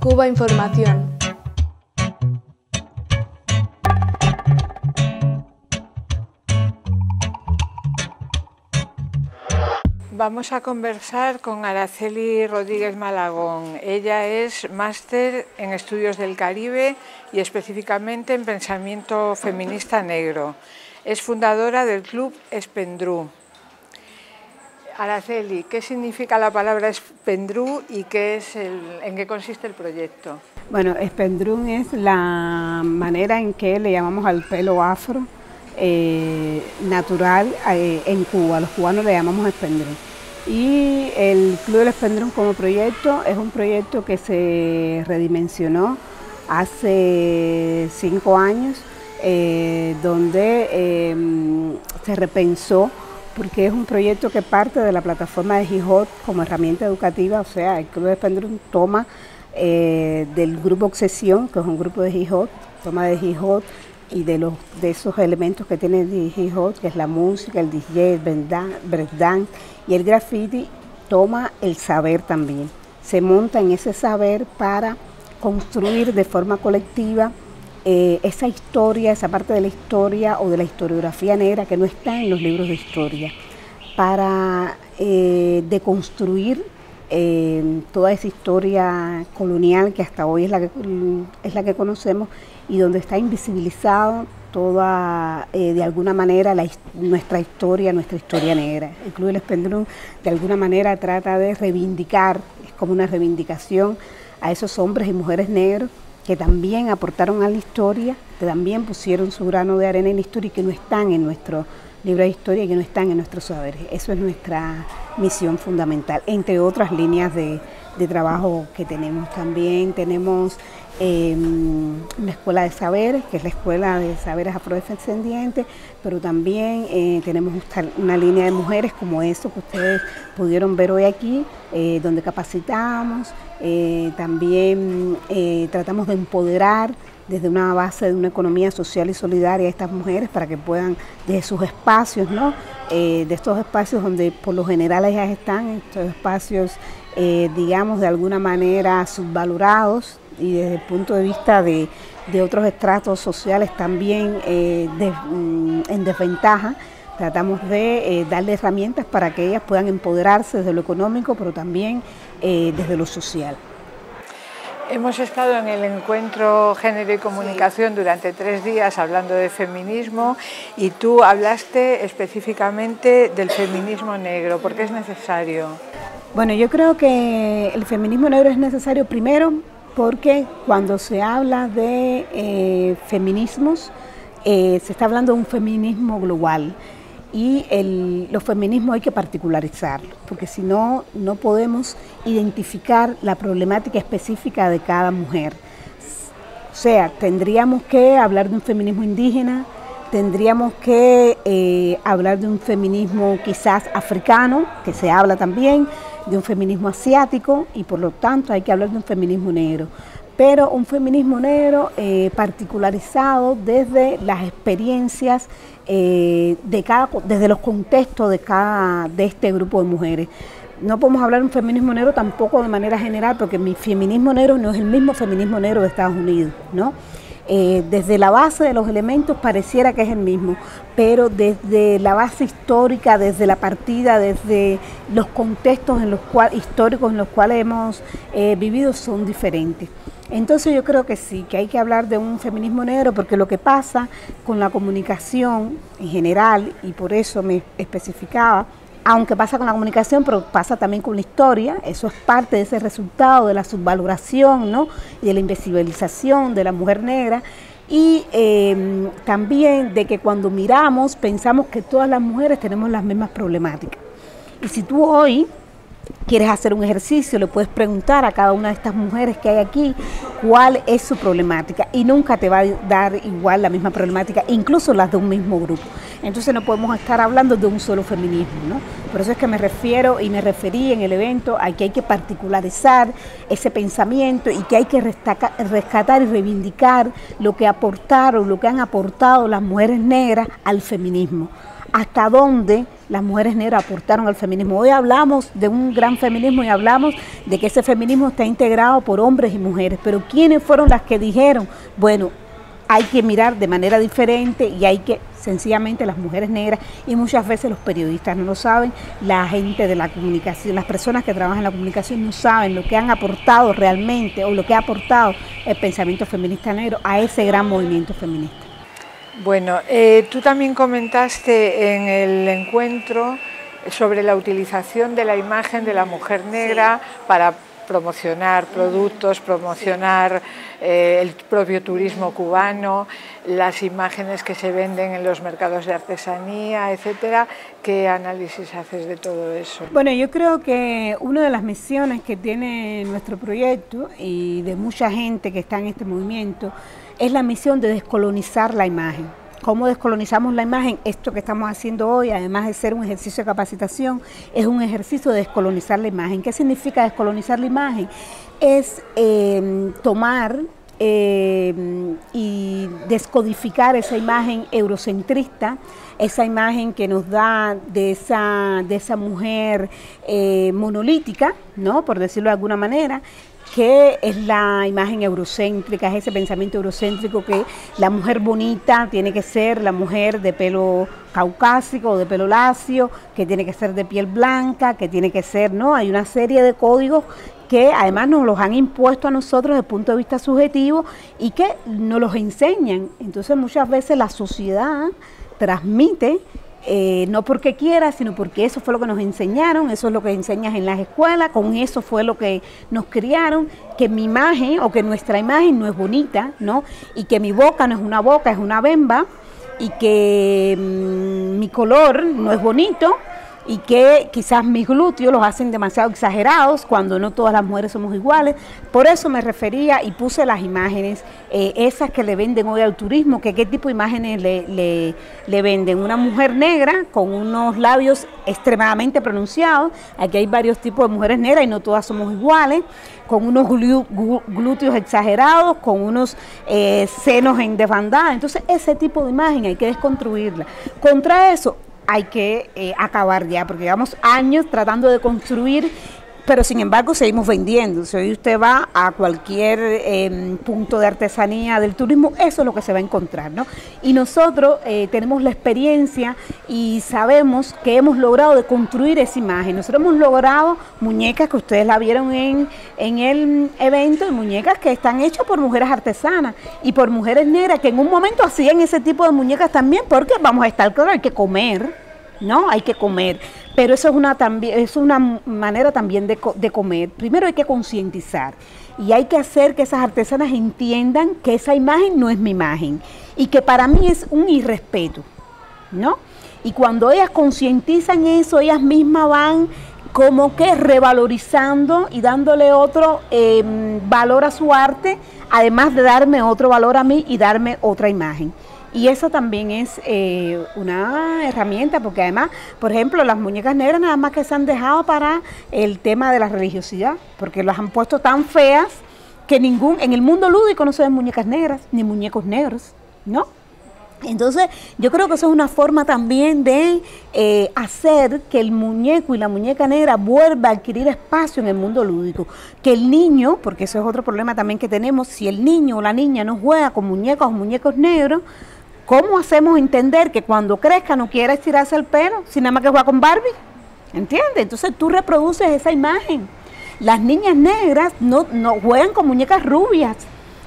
Cuba Información. Vamos a conversar con Araceli Rodríguez Malagón. Ella es máster en estudios del Caribe y específicamente en pensamiento feminista negro. Es fundadora del club Espendrú. Araceli, ¿qué significa la palabra Espendrú y qué es en qué consiste el proyecto? Bueno, Espendrú es la manera en que le llamamos al pelo afro eh, natural eh, en Cuba. Los cubanos le llamamos Espendrú. Y el Club del Espendrú como proyecto es un proyecto que se redimensionó hace cinco años, eh, donde se repensó porque es un proyecto que parte de la plataforma de Gijot como herramienta educativa, o sea, el Club de Pendulum toma eh, del grupo Obsesión, que es un grupo de Gijot, toma de Gijot y de los de esos elementos que tiene Gijot, que es la música, el DJ, el breakdance y el graffiti, toma el saber también. Se monta en ese saber para construir de forma colectiva eh, esa historia, esa parte de la historia o de la historiografía negra que no está en los libros de historia, para eh, deconstruir eh, toda esa historia colonial que hasta hoy es la que, es la que conocemos y donde está invisibilizado toda, de alguna manera, nuestra historia, nuestra historia negra. El Club del Espendrún de alguna manera trata de reivindicar, es como una reivindicación a esos hombres y mujeres negros que también aportaron a la historia, que también pusieron su grano de arena en la historia y que no están en nuestro libro de historia y que no están en nuestros saberes. Eso es nuestra misión fundamental, entre otras líneas de, de trabajo que tenemos. También tenemos Em, una escuela de saberes, que es la escuela de saberes afrodescendientes, pero también eh, tenemos una línea de mujeres como eso que ustedes pudieron ver hoy aquí, eh, donde capacitamos, eh, también tratamos de empoderar desde una base de una economía social y solidaria a estas mujeres para que puedan, desde sus espacios, ¿no? de estos espacios donde por lo general ellas están, estos espacios, digamos, de alguna manera subvalorados, y desde el punto de vista de, otros estratos sociales también eh, mm, en desventaja, tratamos de eh, darle herramientas para que ellas puedan empoderarse desde lo económico, pero también eh, desde lo social. Hemos estado en el encuentro Género y Comunicación durante tres días hablando de feminismo y tú hablaste específicamente del feminismo negro. ¿Por qué es necesario? Bueno, yo creo que el feminismo negro es necesario primero porque cuando se habla de eh, feminismos, eh, se está hablando de un feminismo global y los feminismos hay que particularizarlos, porque si no, no podemos identificar la problemática específica de cada mujer. O sea, tendríamos que hablar de un feminismo indígena, tendríamos que eh, hablar de un feminismo quizás africano, que se habla también, de un feminismo asiático y por lo tanto hay que hablar de un feminismo negro, pero un feminismo negro eh, particularizado desde las experiencias eh, de cada, desde los contextos de cada de este grupo de mujeres. No podemos hablar de un feminismo negro tampoco de manera general, porque mi feminismo negro no es el mismo feminismo negro de Estados Unidos, ¿no? Eh, desde la base de los elementos pareciera que es el mismo, pero desde la base histórica, desde la partida, desde los contextos en los históricos en los cuales hemos eh, vivido son diferentes. Entonces yo creo que sí, que hay que hablar de un feminismo negro porque lo que pasa con la comunicación en general, y por eso me especificaba, aunque pasa con la comunicación, pero pasa también con la historia, eso es parte de ese resultado de la subvaloración ¿no? y de la invisibilización de la mujer negra, y em, también de que cuando miramos pensamos que todas las mujeres tenemos las mismas problemáticas. Y si tú hoy quieres hacer un ejercicio, le puedes preguntar a cada una de estas mujeres que hay aquí cuál es su problemática y nunca te va a dar igual la misma problemática, incluso las de un mismo grupo. Entonces no podemos estar hablando de un solo feminismo, ¿no? Por eso es que me refiero y me referí en el evento a que hay que particularizar ese pensamiento y que hay que rescatar y reivindicar lo que aportaron, lo que han aportado las mujeres negras al feminismo hasta dónde las mujeres negras aportaron al feminismo. Hoy hablamos de un gran feminismo y hablamos de que ese feminismo está integrado por hombres y mujeres, pero ¿quiénes fueron las que dijeron, bueno, hay que mirar de manera diferente y hay que, sencillamente las mujeres negras y muchas veces los periodistas no lo saben, la gente de la comunicación, las personas que trabajan en la comunicación no saben lo que han aportado realmente o lo que ha aportado el pensamiento feminista negro a ese gran movimiento feminista. Bueno, eh, tú también comentaste en el encuentro sobre la utilización de la imagen de la mujer negra para promocionar productos, promocionar eh, el propio turismo cubano, las imágenes que se venden en los mercados de artesanía, etcétera. ¿Qué análisis haces de todo eso? Bueno, yo creo que una de las misiones que tiene nuestro proyecto y de mucha gente que está en este movimiento es la misión de descolonizar la imagen cómo descolonizamos la imagen, esto que estamos haciendo hoy, además de ser un ejercicio de capacitación, es un ejercicio de descolonizar la imagen. ¿Qué significa descolonizar la imagen? Es eh, tomar eh, y descodificar esa imagen eurocentrista, esa imagen que nos da de esa, de esa mujer eh, monolítica, ¿no? por decirlo de alguna manera, que es la imagen eurocéntrica, es ese pensamiento eurocéntrico que la mujer bonita tiene que ser la mujer de pelo caucásico o de pelo lacio, que tiene que ser de piel blanca, que tiene que ser, ¿no? Hay una serie de códigos que además nos los han impuesto a nosotros desde el punto de vista subjetivo y que nos los enseñan. Entonces muchas veces la sociedad transmite eh, no porque quiera, sino porque eso fue lo que nos enseñaron, eso es lo que enseñas en las escuelas, con eso fue lo que nos criaron, que mi imagen o que nuestra imagen no es bonita, ¿no? Y que mi boca no es una boca, es una bemba, y que mm, mi color no es bonito, y que quizás mis glúteos los hacen demasiado exagerados cuando no todas las mujeres somos iguales. Por eso me refería y puse las imágenes, eh, esas que le venden hoy al turismo, que qué tipo de imágenes le, le, venden. Una mujer negra con unos labios extremadamente pronunciados, aquí hay varios tipos de mujeres negras y no todas somos iguales, con unos glúteos exagerados, con unos eh, senos en desbandada. Entonces ese tipo de imagen hay que desconstruirla. Contra eso, hay que eh, acabar ya, porque llevamos años tratando de construir pero sin embargo seguimos vendiendo. Si hoy usted va a cualquier em, punto de artesanía del turismo, eso es lo que se va a encontrar, ¿no? Y nosotros eh, tenemos la experiencia y sabemos que hemos logrado de construir esa imagen. Nosotros hemos logrado muñecas que ustedes la vieron en, en el evento, y muñecas que están hechas por mujeres artesanas y por mujeres negras que en un momento hacían ese tipo de muñecas también, porque vamos a estar claro, hay que comer ¿no? Hay que comer, pero eso es una, también, es una manera también de, de comer. Primero hay que concientizar y hay que hacer que esas artesanas entiendan que esa imagen no es mi imagen y que para mí es un irrespeto, ¿no? Y cuando ellas concientizan eso, ellas mismas van como que revalorizando y dándole otro em, valor a su arte, además de darme otro valor a mí y darme otra imagen. Y eso también es eh, una herramienta, porque además, por ejemplo, las muñecas negras nada más que se han dejado para el tema de la religiosidad, porque las han puesto tan feas que ningún, en el mundo lúdico no se ven muñecas negras, ni muñecos negros, ¿no? Entonces, yo creo que eso es una forma también de eh, hacer que el muñeco y la muñeca negra vuelva a adquirir espacio en el mundo lúdico. Que el niño, porque eso es otro problema también que tenemos, si el niño o la niña no juega con muñecos o muñecos negros, ¿Cómo hacemos entender que cuando crezca no quiera estirarse el pelo, sin nada más que juega con Barbie? ¿Entiendes? Entonces tú reproduces esa imagen. Las niñas negras no, no juegan con muñecas rubias.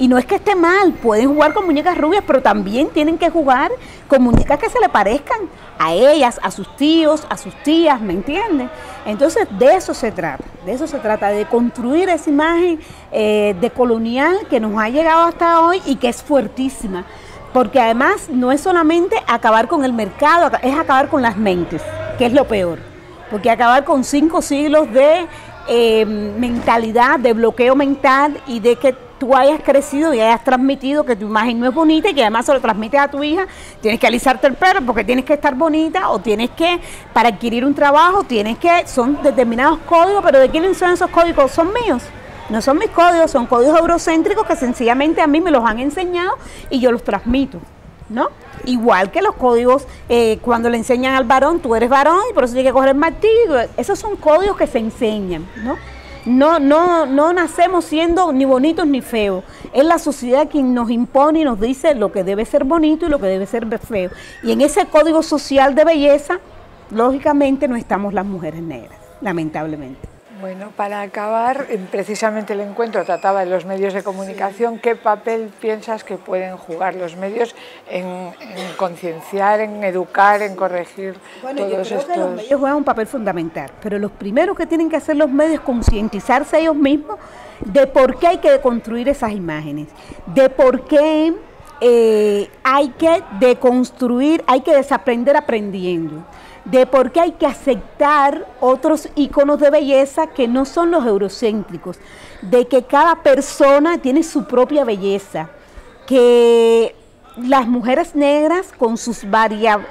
Y no es que esté mal, pueden jugar con muñecas rubias, pero también tienen que jugar con muñecas que se le parezcan a ellas, a sus tíos, a sus tías, ¿me entienden? Entonces de eso se trata, de eso se trata, de construir esa imagen eh, de colonial que nos ha llegado hasta hoy y que es fuertísima porque además no es solamente acabar con el mercado, es acabar con las mentes, que es lo peor, porque acabar con cinco siglos de eh, mentalidad, de bloqueo mental y de que tú hayas crecido y hayas transmitido que tu imagen no es bonita y que además se lo transmites a tu hija, tienes que alisarte el pelo porque tienes que estar bonita o tienes que, para adquirir un trabajo, tienes que, son determinados códigos, pero ¿de quiénes son esos códigos? Son míos. No son mis códigos, son códigos eurocéntricos que sencillamente a mí me los han enseñado y yo los transmito. ¿no? Igual que los códigos, eh, cuando le enseñan al varón, tú eres varón y por eso tienes que coger el martillo. Esos son códigos que se enseñan, ¿no? No, no, no nacemos siendo ni bonitos ni feos. Es la sociedad quien nos impone y nos dice lo que debe ser bonito y lo que debe ser feo. Y en ese código social de belleza, lógicamente no estamos las mujeres negras, lamentablemente. Bueno, para acabar, precisamente el encuentro trataba de los medios de comunicación. ¿Qué papel piensas que pueden jugar los medios en, concienciar, en educar, en corregir bueno, todos yo creo Que los medios juegan un papel fundamental, pero los primeros que tienen que hacer los medios es concientizarse ellos mismos de por qué hay que deconstruir esas imágenes, de por qué eh, hay que deconstruir, hay que desaprender aprendiendo de por qué hay que aceptar otros iconos de belleza que no son los eurocéntricos, de que cada persona tiene su propia belleza, que las mujeres negras con sus,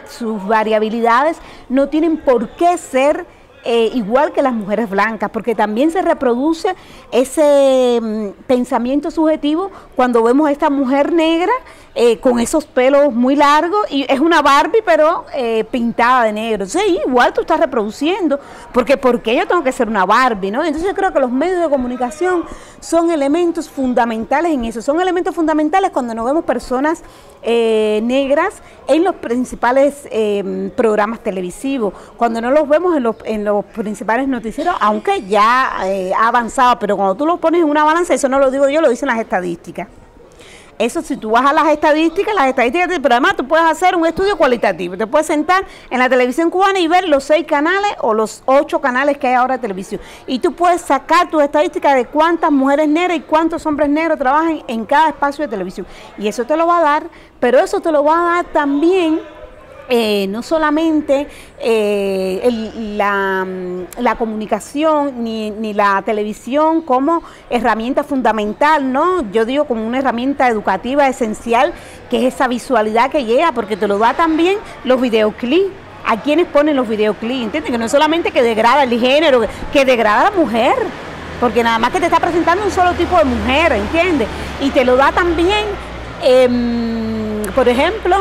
sus variabilidades no tienen por qué ser eh, igual que las mujeres blancas, porque también se reproduce ese mm, pensamiento subjetivo cuando vemos a esta mujer negra eh, con esos pelos muy largos y es una Barbie pero eh, pintada de negro. Entonces igual tú estás reproduciendo, porque ¿por qué yo tengo que ser una Barbie? ¿no? Entonces yo creo que los medios de comunicación son elementos fundamentales en eso, son elementos fundamentales cuando nos vemos personas negras en los principales programas televisivos, cuando no los vemos en los, en los los principales noticieros, aunque ya eh, ha avanzado, pero cuando tú lo pones en una balanza, eso no lo digo yo, lo dicen las estadísticas. Eso si tú vas a las estadísticas, las estadísticas, pero además tú puedes hacer un estudio cualitativo, te puedes sentar en la televisión cubana y ver los seis canales o los ocho canales que hay ahora de televisión. Y tú puedes sacar tus estadísticas de cuántas mujeres negras y cuántos hombres negros trabajan en cada espacio de televisión. Y eso te lo va a dar, pero eso te lo va a dar también eh, no solamente eh, la, comunicación ni, ni, la televisión como herramienta fundamental, ¿no? Yo digo como una herramienta educativa esencial, que es esa visualidad que llega, porque te lo da también los videoclips. A quienes ponen los videoclips, ¿entiendes? Que no es solamente que degrada el género, que degrada la mujer, porque nada más que te está presentando un solo tipo de mujer, ¿entiendes? Y te lo da también, em, por ejemplo,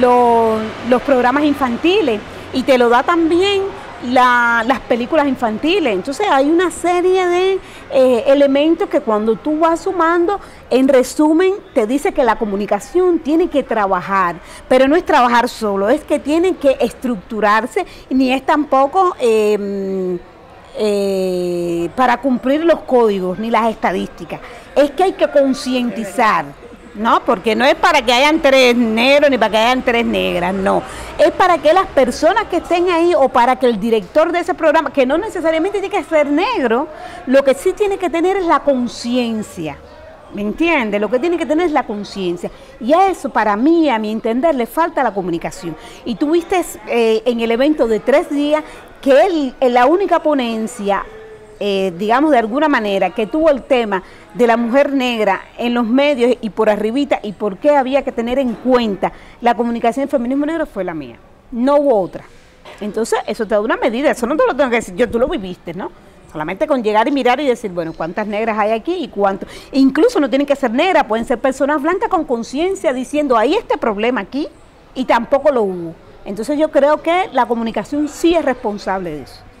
los programas infantiles y te lo da también las películas infantiles. Entonces hay una serie de eh, elementos que cuando tú vas sumando, en resumen, te dice que la comunicación tiene que trabajar, pero no es trabajar solo, es que tiene que estructurarse, ni es tampoco... Em, eh, para cumplir los códigos ni las estadísticas. Es que hay que concientizar no, porque no es para que hayan tres negros ni para que hayan tres negras, no. Es para que las personas que estén ahí o para que el director de ese programa, que no necesariamente tiene que ser negro, lo que sí tiene que tener es la conciencia. ¿Me entiende? Lo que tiene que tener es la conciencia. Y a eso, para mí, a mi entender, le falta la comunicación. Y tuviste eh, en el evento de tres días que él, la única ponencia eh, digamos de alguna manera, que tuvo el tema de la mujer negra en los medios y por arribita y por qué había que tener en cuenta la comunicación del feminismo negro fue la mía. No hubo otra. Entonces, eso te da una medida, eso no te lo tengo que decir, yo tú lo viviste, ¿no? Solamente con llegar y mirar y decir, bueno, ¿cuántas negras hay aquí y cuánto? Incluso no tienen que ser negras, pueden ser personas blancas con conciencia diciendo, hay este problema aquí y tampoco lo hubo. Entonces yo creo que la comunicación sí es responsable de eso.